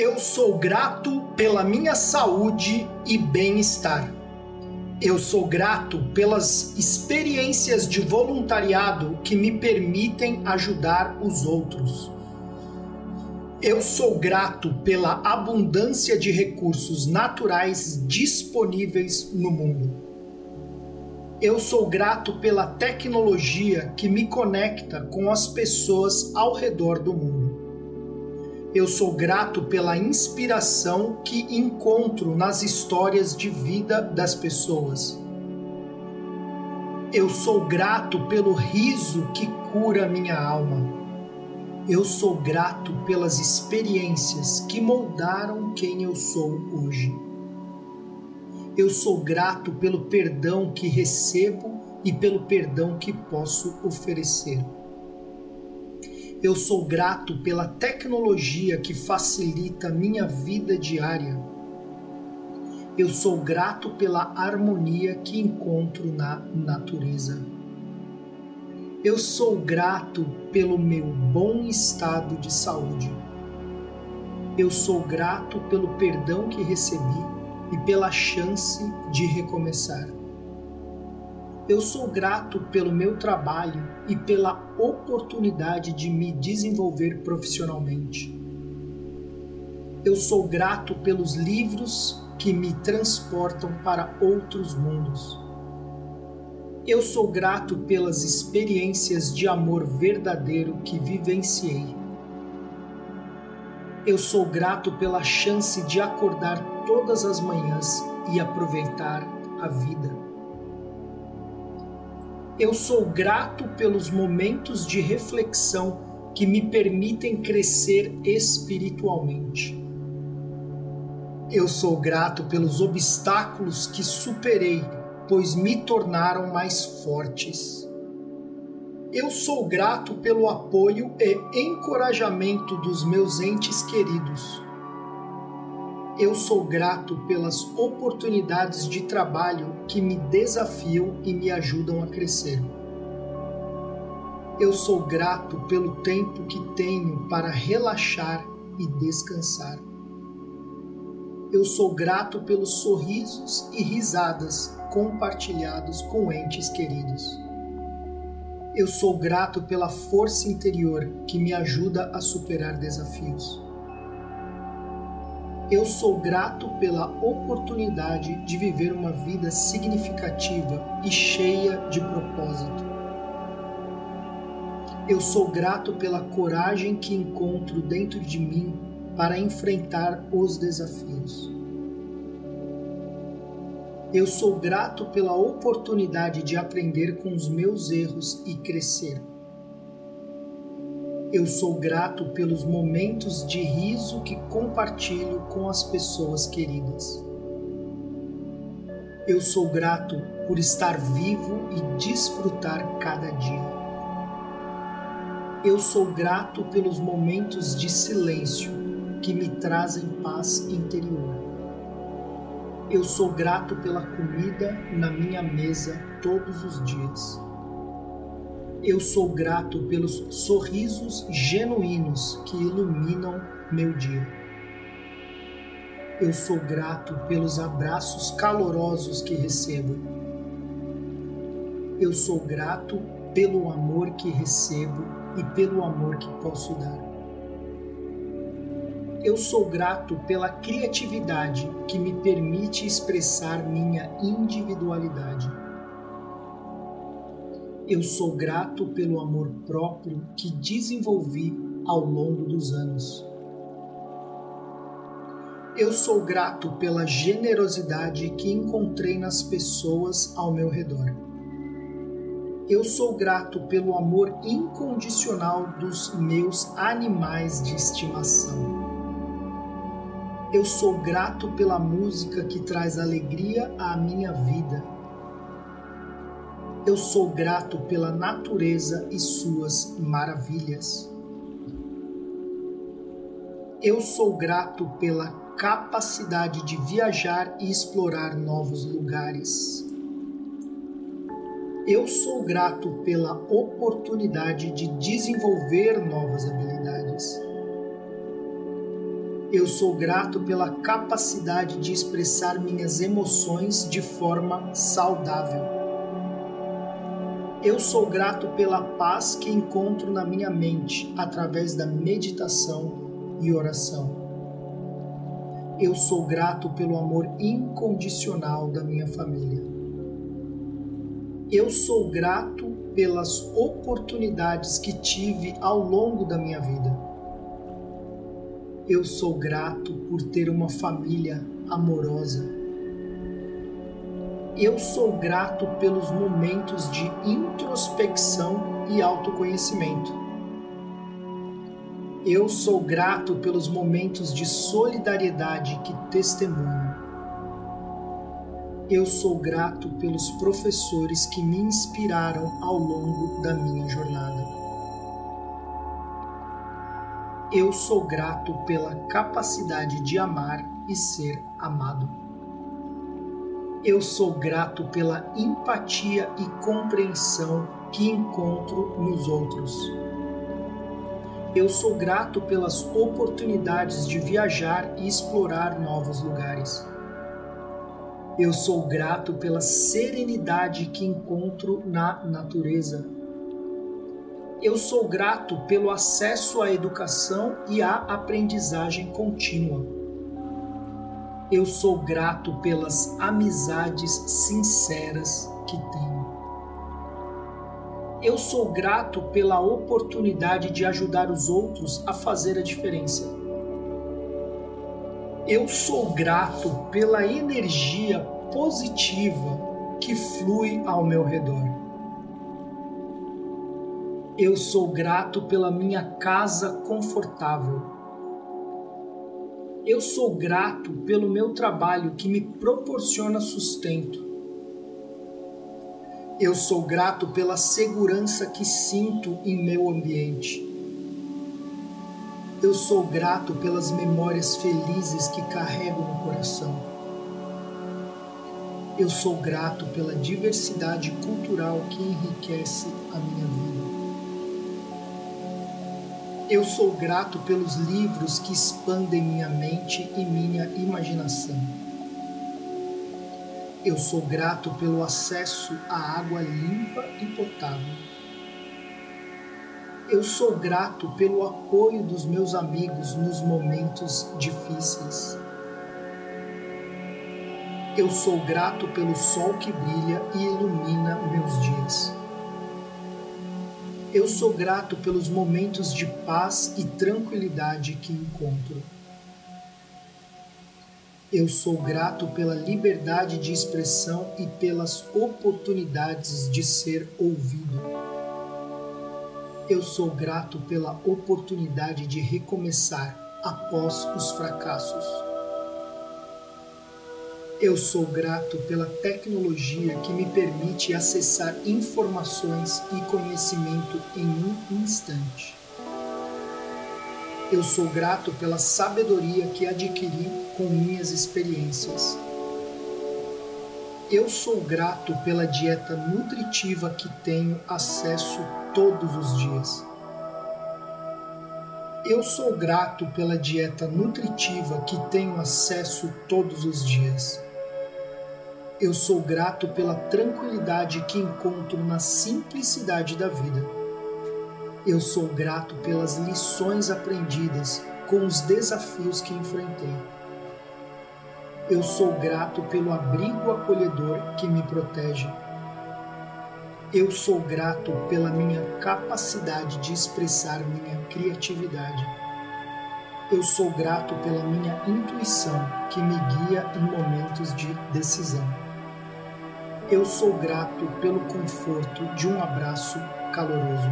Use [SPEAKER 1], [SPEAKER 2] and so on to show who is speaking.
[SPEAKER 1] Eu sou grato pela minha saúde e bem-estar. Eu sou grato pelas experiências de voluntariado que me permitem ajudar os outros. Eu sou grato pela abundância de recursos naturais disponíveis no mundo. Eu sou grato pela tecnologia que me conecta com as pessoas ao redor do mundo. Eu sou grato pela inspiração que encontro nas histórias de vida das pessoas. Eu sou grato pelo riso que cura minha alma. Eu sou grato pelas experiências que moldaram quem eu sou hoje. Eu sou grato pelo perdão que recebo e pelo perdão que posso oferecer. Eu sou grato pela tecnologia que facilita minha vida diária. Eu sou grato pela harmonia que encontro na natureza. Eu sou grato pelo meu bom estado de saúde. Eu sou grato pelo perdão que recebi e pela chance de recomeçar. Eu sou grato pelo meu trabalho e pela oportunidade de me desenvolver profissionalmente. Eu sou grato pelos livros que me transportam para outros mundos. Eu sou grato pelas experiências de amor verdadeiro que vivenciei. Eu sou grato pela chance de acordar todas as manhãs e aproveitar a vida. Eu sou grato pelos momentos de reflexão que me permitem crescer espiritualmente. Eu sou grato pelos obstáculos que superei, pois me tornaram mais fortes. Eu sou grato pelo apoio e encorajamento dos meus entes queridos eu sou grato pelas oportunidades de trabalho que me desafiam e me ajudam a crescer. Eu sou grato pelo tempo que tenho para relaxar e descansar. Eu sou grato pelos sorrisos e risadas compartilhados com entes queridos. Eu sou grato pela força interior que me ajuda a superar desafios. Eu sou grato pela oportunidade de viver uma vida significativa e cheia de propósito. Eu sou grato pela coragem que encontro dentro de mim para enfrentar os desafios. Eu sou grato pela oportunidade de aprender com os meus erros e crescer. Eu sou grato pelos momentos de riso que compartilho com as pessoas queridas. Eu sou grato por estar vivo e desfrutar cada dia. Eu sou grato pelos momentos de silêncio que me trazem paz interior. Eu sou grato pela comida na minha mesa todos os dias. Eu sou grato pelos sorrisos genuínos que iluminam meu dia. Eu sou grato pelos abraços calorosos que recebo. Eu sou grato pelo amor que recebo e pelo amor que posso dar. Eu sou grato pela criatividade que me permite expressar minha individualidade. Eu sou grato pelo amor próprio que desenvolvi ao longo dos anos. Eu sou grato pela generosidade que encontrei nas pessoas ao meu redor. Eu sou grato pelo amor incondicional dos meus animais de estimação. Eu sou grato pela música que traz alegria à minha vida eu sou grato pela natureza e suas maravilhas. Eu sou grato pela capacidade de viajar e explorar novos lugares. Eu sou grato pela oportunidade de desenvolver novas habilidades. Eu sou grato pela capacidade de expressar minhas emoções de forma saudável. Eu sou grato pela paz que encontro na minha mente através da meditação e oração. Eu sou grato pelo amor incondicional da minha família. Eu sou grato pelas oportunidades que tive ao longo da minha vida eu sou grato por ter uma família amorosa. Eu sou grato pelos momentos de introspecção e autoconhecimento. Eu sou grato pelos momentos de solidariedade que testemunho. Eu sou grato pelos professores que me inspiraram ao longo da minha jornada. Eu sou grato pela capacidade de amar e ser amado. Eu sou grato pela empatia e compreensão que encontro nos outros. Eu sou grato pelas oportunidades de viajar e explorar novos lugares. Eu sou grato pela serenidade que encontro na natureza eu sou grato pelo acesso à educação e à aprendizagem contínua. Eu sou grato pelas amizades sinceras que tenho. Eu sou grato pela oportunidade de ajudar os outros a fazer a diferença. Eu sou grato pela energia positiva que flui ao meu redor. Eu sou grato pela minha casa confortável. Eu sou grato pelo meu trabalho que me proporciona sustento. Eu sou grato pela segurança que sinto em meu ambiente. Eu sou grato pelas memórias felizes que carrego no coração. Eu sou grato pela diversidade cultural que enriquece a minha vida. Eu sou grato pelos livros que expandem minha mente e minha imaginação. Eu sou grato pelo acesso à água limpa e potável. Eu sou grato pelo apoio dos meus amigos nos momentos difíceis. Eu sou grato pelo sol que brilha e ilumina meus dias. Eu sou grato pelos momentos de paz e tranquilidade que encontro. Eu sou grato pela liberdade de expressão e pelas oportunidades de ser ouvido. Eu sou grato pela oportunidade de recomeçar após os fracassos. Eu sou grato pela tecnologia que me permite acessar informações e conhecimento em um instante. Eu sou grato pela sabedoria que adquiri com minhas experiências. Eu sou grato pela dieta nutritiva que tenho acesso todos os dias. Eu sou grato pela dieta nutritiva que tenho acesso todos os dias. Eu sou grato pela tranquilidade que encontro na simplicidade da vida. Eu sou grato pelas lições aprendidas com os desafios que enfrentei. Eu sou grato pelo abrigo acolhedor que me protege. Eu sou grato pela minha capacidade de expressar minha criatividade. Eu sou grato pela minha intuição que me guia em momentos de decisão. Eu sou grato pelo conforto de um abraço caloroso.